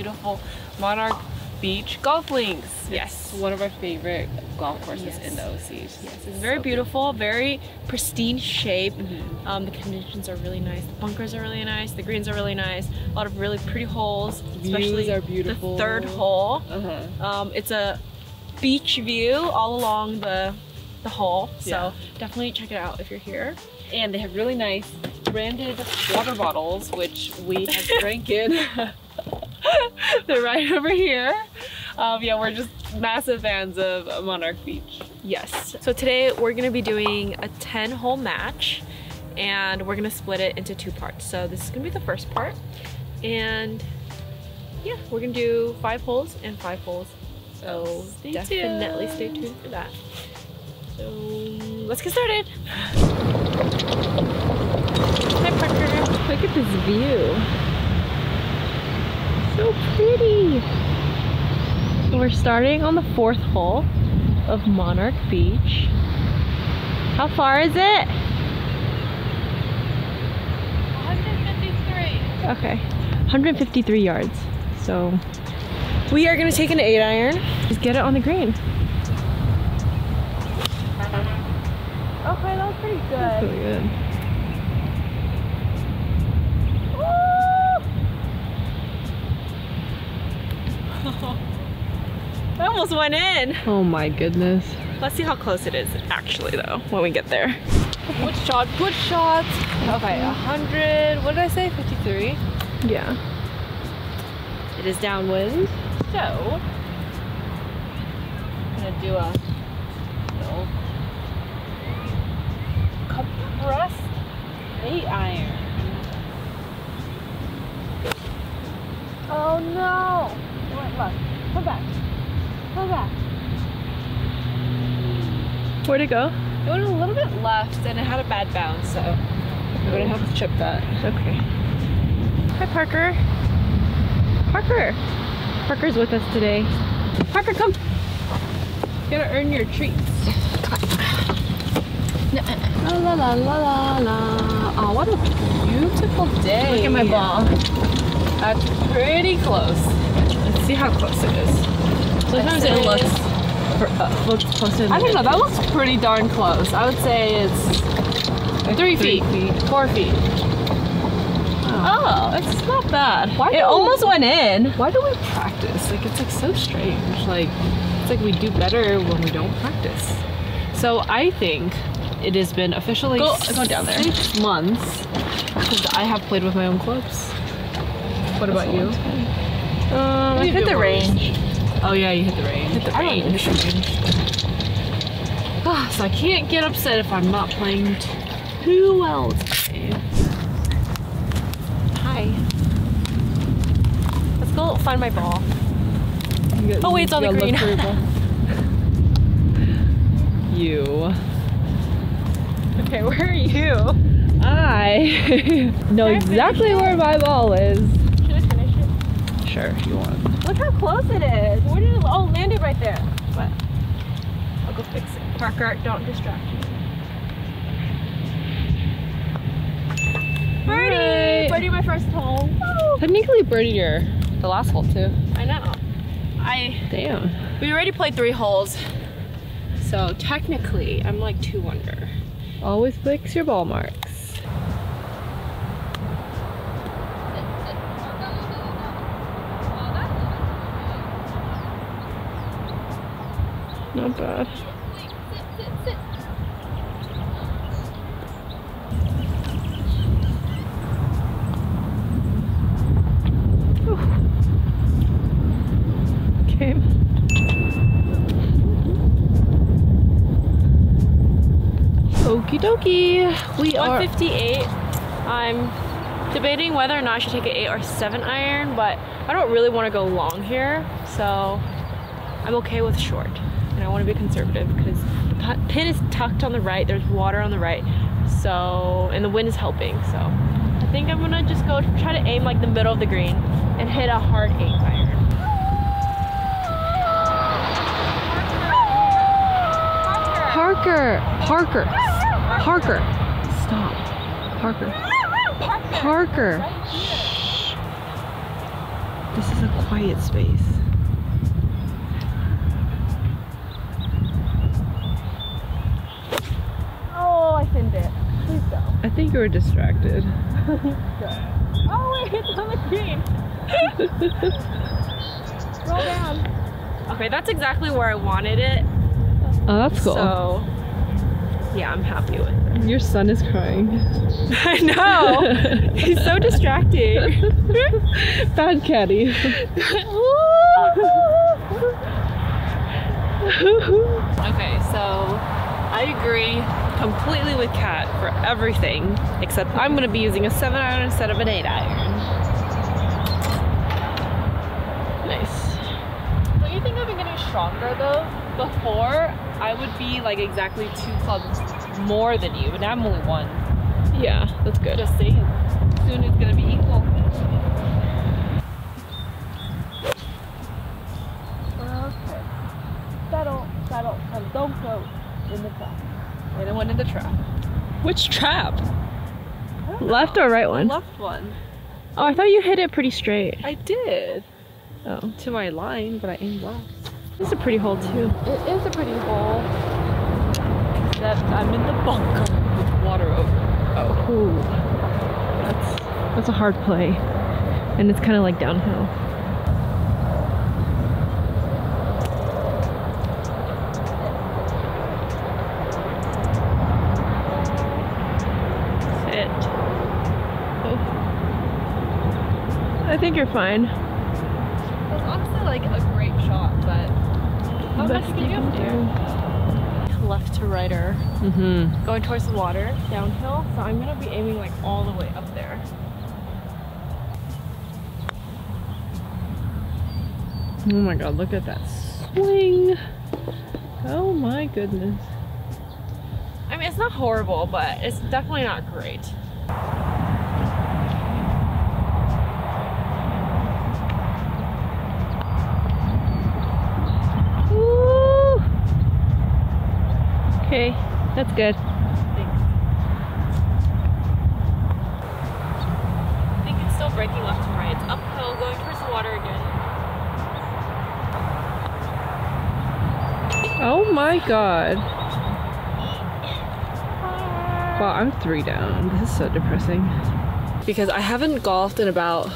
beautiful, Monarch Beach Golf Links. Yes. It's one of our favorite golf courses Yes. in the OC. Yes, it's very beautiful, very pristine shape. Mm-hmm. Um, the conditions are really nice. The bunkers are really nice. The greens are really nice. A lot of really pretty holes, especially are beautiful. the third hole. Uh-huh. Um, it's a beach view all along the the hole, so Yeah. definitely check it out if you're here. And they have really nice branded water bottles, which we have drank in. They're right over here. Um, yeah, we're just massive fans of Monarch Beach. Yes. So today we're gonna be doing a 10 hole match and we're gonna split it into two parts. So this is gonna be the first part and yeah, we're gonna do five holes and five holes. So Stay definitely stay tuned. tuned for that. So let's get started. Hi Parker. Look at this view. So pretty. So we're starting on the fourth hole of Monarch Beach. How far is it? 153. Okay, 153 yards. So we are gonna take an eight iron. Just get it on the green. Okay, that was pretty good. Really good. That almost went in. Oh my goodness. Let's see how close it is actually though when we get there. Good shot, good shot. Okay, 100, what did I say? 53. Yeah. It is downwind. So, I'm gonna do a little compressed eight iron. Oh no! Went. Come back. Come back. Where'd it go? It went a little bit left and it had a bad bounce, so I'm gonna have to chip that. Okay. Hi Parker. Parker. Parker's with us today. Parker, come. You gotta earn your treats. La la la la la la. Oh, what a beautiful day. Look at my ball. That's pretty close. See how close it is. Sometimes it looks uh, looks closer than I I don't know, that looks pretty darn close. I would say it's three, three feet, four feet. Oh, it's not bad. Why It almost went in. Why do we practice? Like it's like so strange. Like it's like we do better when we don't practice. So I think it has been officially Go- go down there. six months because I have played with my own clubs. What about you? Um, I You hit the range. Oh yeah, you hit the range. Hit the I range. the. Ah, so I can't get upset if I'm not playing too well today. Hi. Let's go find my ball. Oh, wait, it's on the green. look for your ball. you. Okay, where are you? I know exactly where my ball is. Should I finish it? Sure, if you want. Look how close it is. Where did oh, it? Oh, landed right there. But I'll go fix it. Parker, don't distract me. Birdie! Alright. Birdie, my first hole. Woo! Technically, birdie your the last hole too. I know. I Damn. we already played three holes, so technically I'm like two under. Always fix your ball marks. Not bad. Okie dokie. We are 158. I'm debating whether or not I should take an eight or seven iron, but I don't really want to go long here, so I'm okay with short. And I want to be conservative because the pin is tucked on the right. There's water on the right, so and the wind is helping. So I think I'm gonna just go try to aim like the middle of the green and hit a hard eight iron. Parker! Parker! Parker! Stop. Parker. Pa- Parker! Shh. This is a quiet space. Oh, I thinned it. Please go. I you were distracted. Oh wait, it's on the green. Roll down. Okay, that's exactly where I wanted it. Oh, that's cool. So, yeah, I'm happy with it. Your son is crying. I know. He's so distracting. Bad caddy. okay, so I agree completely with Kat for everything, except I'm gonna be using a seven iron instead of an eight iron. nice. Don't you think I've been getting stronger though? Before, I would be like exactly two clubs more than you, but now I'm only one. Yeah, that's good. Just saying. Soon it's gonna be equal. Okay. Settle, settle, and don't go in the trap. And it went in the trap. Which trap? Left know. or right one? left one. Oh, I thought you hit it pretty straight. I did. Oh. To my line, but I aimed left. This is a pretty hole too. It is a pretty hole. Except I'm in the bunker with water over. Oh. Ooh. That's that's a hard play. And it's kinda like downhill. Sit. Oh. I think you're fine. That's honestly like a great shot, but how much can you do? Left to righter, Mm-hmm. going towards the water, downhill. So I'm gonna be aiming like all the way up there. Oh my god, look at that swing. Oh my goodness. I mean, it's not horrible, but it's definitely not great. Okay, that's good. Thanks. I think it's still breaking left to right. It's uphill, going towards the water again. Oh my god. Wow, I'm three down. This is so depressing. because I haven't golfed in about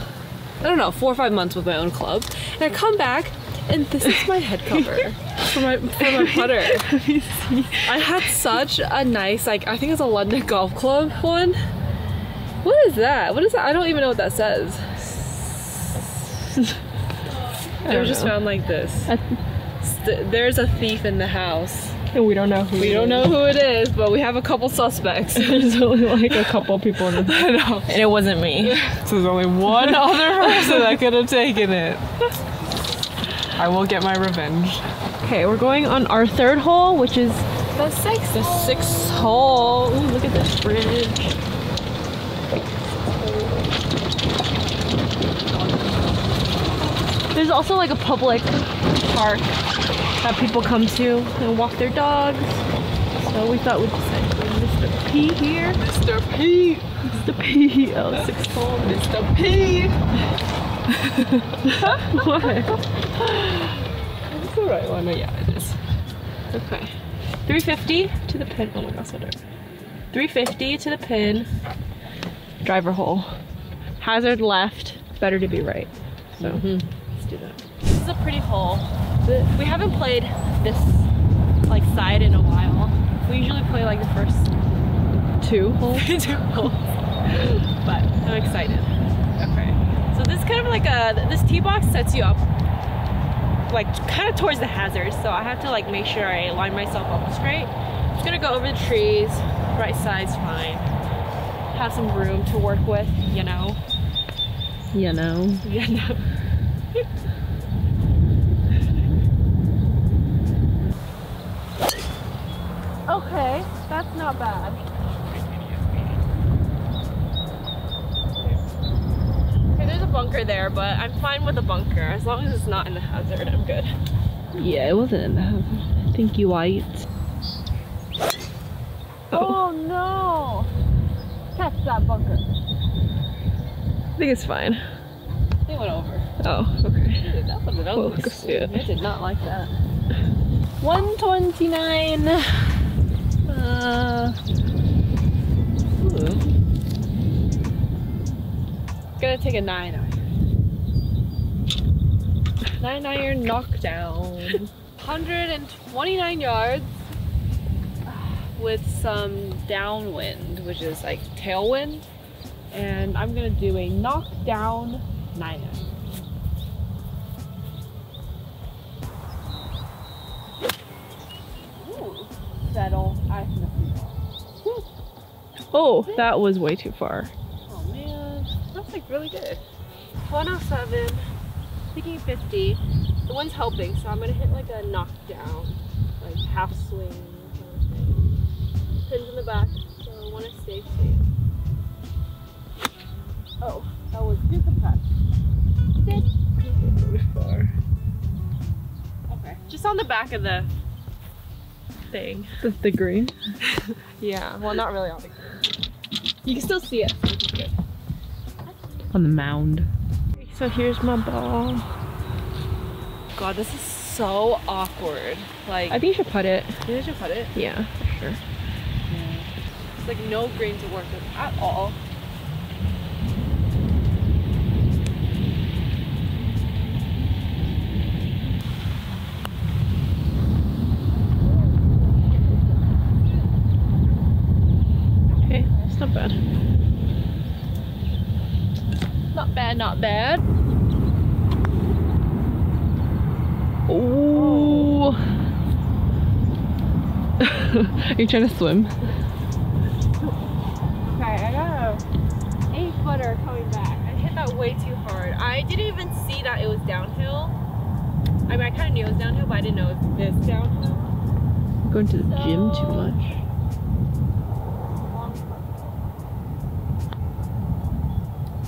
I don't know four or five months with my own club, and I come back and this is my head cover for my for my putter. I had such a nice like I think it's a London Golf Club one. What is that? What is that? I don't even know what that says. I It was just know. found like this. There's a thief in the house. And we don't know who. We don't know who it is, but we have a couple suspects. There's only like a couple people in the I know. And it wasn't me. So there's only one other person that could have taken it. I will get my revenge. Okay, we're going on our third hole, which is The sixth. The sixth hole. Ooh, look at this bridge. There's also like a public park that people come to and walk their dogs. So we thought we'd decide to bring Mr. P here. Mr. P. Mr. P. Oh, six hole. Mr. P. What? Right one. Yeah, it is. Okay. 350 to the pin. Oh my gosh, so dark. 350 to the pin. Driver hole. Hazard left. Better to be right. So mm-hmm. let's do that. This is a pretty hole. We haven't played this like side in a while. We usually play like the first Two holes. two holes. But I'm excited. Okay. So this is kind of like a this tee box sets you up like kind of towards the hazards. So I have to like make sure I line myself up straight. Just gonna go over the trees. Right side's fine. Have some room to work with, you know. You know. Yeah, no. okay, that's not bad. Okay, there's a bunker there, but I'm fine with a bunker. As long as it's not in the hazard, I'm good. Yeah, it wasn't in the hazard. Thank you, White. Oh no! Catch that bunker. I think it's fine. They went over. Oh, okay. Dude, that was an ugly I did not like that. 129. Uh, ooh. Gonna take a nine. Nine iron knockdown. 129 yards with some downwind, which is like tailwind. And I'm gonna do a knockdown nine iron. Settle. I Oh, that was way too far. Oh man, that's like really good. 107, thinking 50. The wind's helping, so I'm gonna hit like a knockdown, like half swing kind of thing. Pins in the back, so I wanna stay safe. Oh, that was good compressed. Okay, just on the back of the thing. The, the green. Yeah, well, not really on the green. You can still see it. which. On the mound. So here's my ball. God, this is so awkward. Like, I think you should put it. think I should put it. Yeah, for sure. It's like no green to work with at all. Okay, it's not bad. Not bad, not bad. Oh. Are you trying to swim? Okay, I got a eight footer coming back. I hit that way too hard. I didn't even see that it was downhill. I mean, I kind of knew it was downhill, but I didn't know it was this downhill. Going to the gym too much.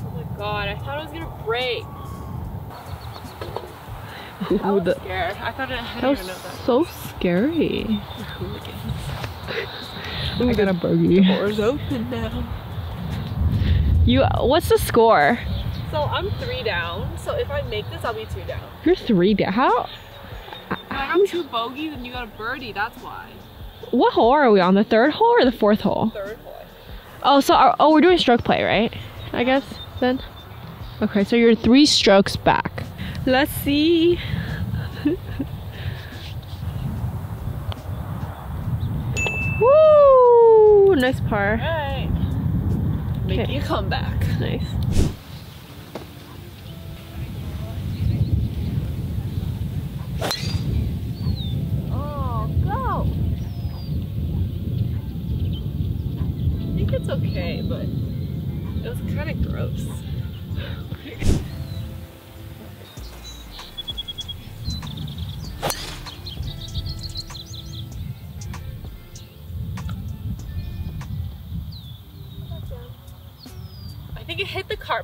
Oh my god, I thought it was gonna break. I was the- scared. I thought it, I that didn't was that. so scary. Hooligans. I got a bogey. The Doors open now. You, what's the score? So I'm three down. So if I make this, I'll be two down. You're three down. How? I got two bogeys and you got a birdie. That's why. What hole are we on? The third hole or the fourth hole? Third hole. Oh, so our, oh, we're doing stroke play, right? I guess then. Okay, so you're three strokes back. Let's see. Woo! Nice par. Alright. Making Okay. a comeback. Nice.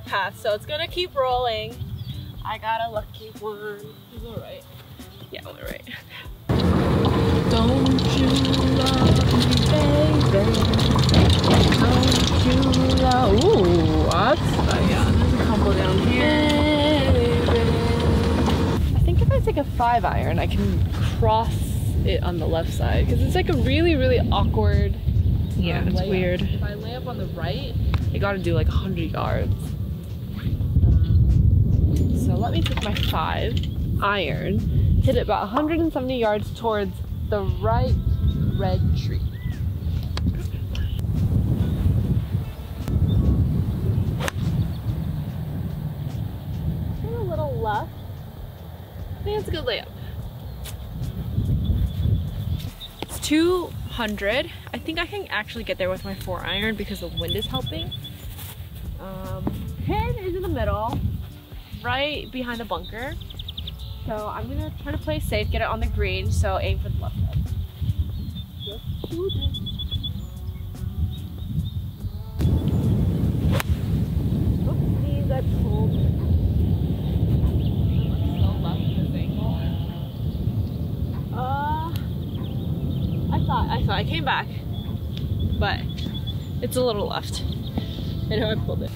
Path, so it's gonna keep rolling. I got a lucky one. Alright. Yeah, all right. Don't you love me, baby? Don't you love? Ooh, that's oh yeah. There's a couple down here. I think if I take a five iron, I can cross it on the left side because it's like a really, really awkward. Yeah, um, it's weird. If I lay up on the right, you got to do like hundred yards. Let me take my five iron, hit it about 170 yards towards the right red tree. A little left. I think it's a good layup. It's 200. I think I can actually get there with my four iron because the wind is helping. Um, pin is in the middle, right behind the bunker. So I'm gonna try to play safe, get it on the green, so aim for the left. Oopsies, I pulled. Uh, I thought, I thought, I came back. but it's a little left. I know I pulled it.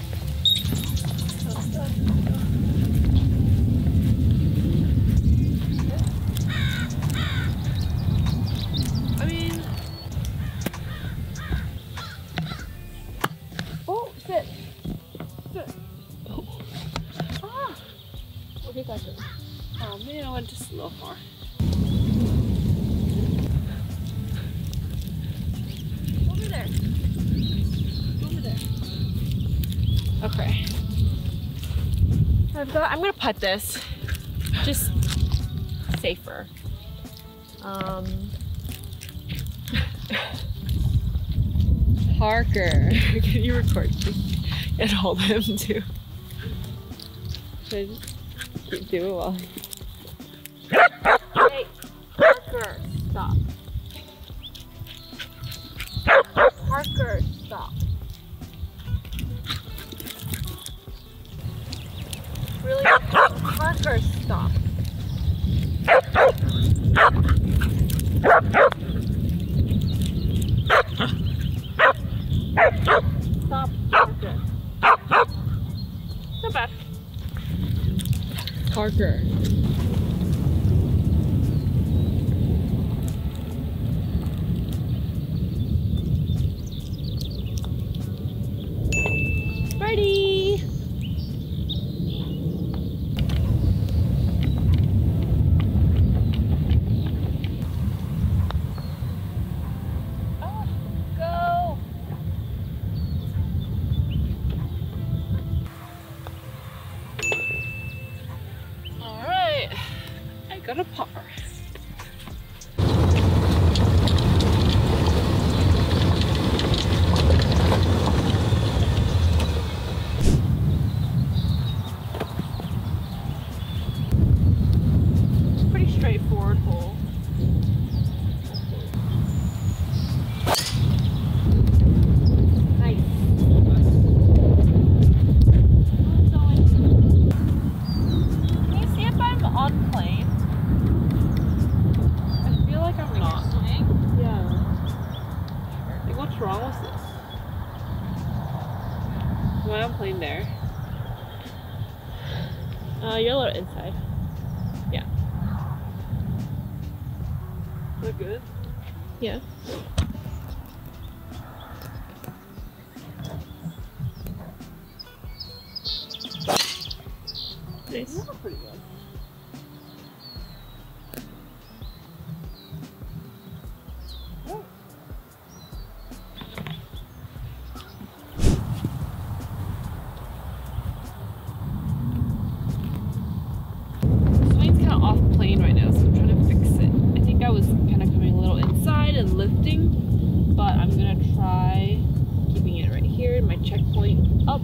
A little far. Over there. Over there. Okay. I've got, I'm gonna put this. Just safer. Um. Parker. Can you record this? And hold him too. Should I just doing it while Pretty straightforward hole. Nice. Can you see if I'm on plane? I feel like I'm not. Yeah. Like, what's wrong with this? Am I on plane there? Uh, you're a little inside. Is that good? Yeah. Nice. That's pretty good. Swing's kind of off plane right now, so I'm trying to fix it. I think I was kind of coming a little inside and lifting, but I'm gonna try keeping it right here, my checkpoint up.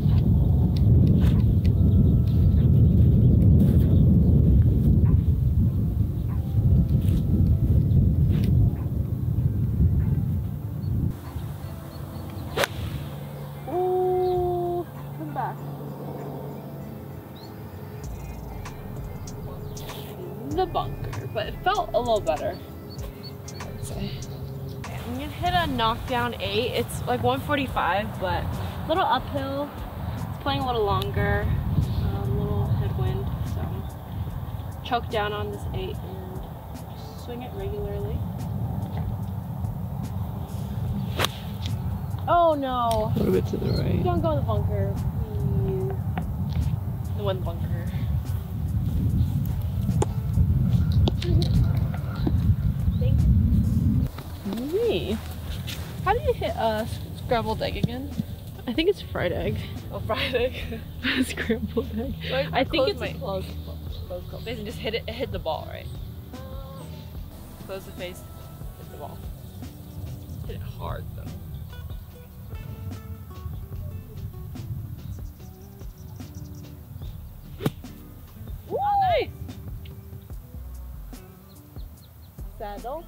Ooh, come back. The bunker, but it felt a little better. I'd say. I'm gonna hit a knockdown eight. It's like 145, but a little uphill. It's playing a little longer. Um, little headwind, so choke down on this eight and just swing it regularly. Oh no! A little bit to the right. Don't go in the bunker, please. The one bunker. Thank Me. How do you hit a scrambled egg again? I think it's fried egg. Oh, fried egg. Scrambled egg. I think it's a close, close, close. Basically, just hit it, hit the ball, right? Close the face, hit the ball. Hit it hard though. Oh, nice. Saddle.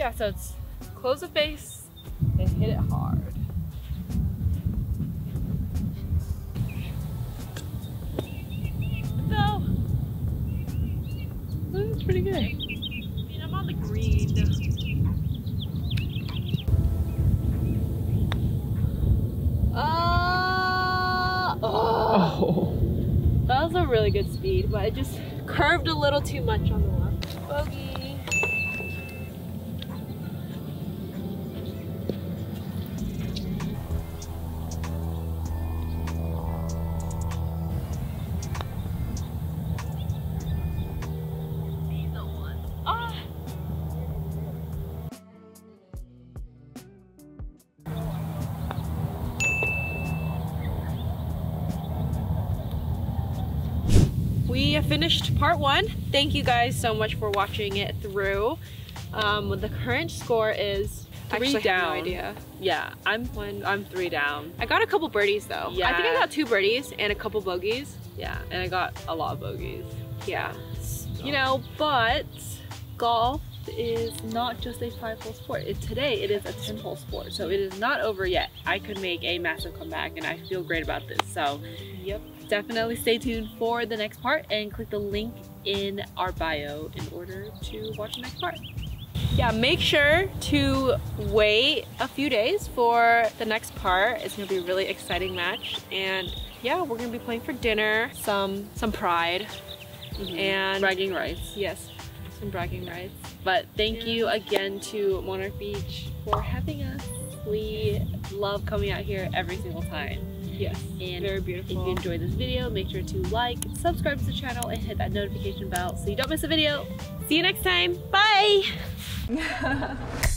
yeah, so it's close the face and hit it hard. So, that's pretty good. I mean, I'm on the green. Uh, oh. That was a really good speed, but it just curved a little too much on the left. Bogey. Finished part one. Thank you guys so much for watching it through. Um, the current score is Three actually, down. no idea. Yeah, I'm One. I'm three down. I got a couple birdies though. Yeah. I think I got two birdies and a couple bogeys. Yeah, and I got a lot of bogeys. Yeah. You know, but golf is not just a five-hole sport. It, today it is a ten-hole sport, so it is not over yet. I could make a massive comeback, and I feel great about this. So Yep. Definitely stay tuned for the next part and click the link in our bio in order to watch the next part. Yeah, make sure to wait a few days for the next part. It's gonna be a really exciting match. And yeah, we're gonna be playing for dinner, some some pride. Mm-hmm. And bragging rights. yes, some bragging rights. But thank you again to Monarch Beach for having us. We love coming out here every single time. Yes. And Very if you enjoyed this video, make sure to like, subscribe to the channel, and hit that notification bell so you don't miss a video. See you next time. Bye!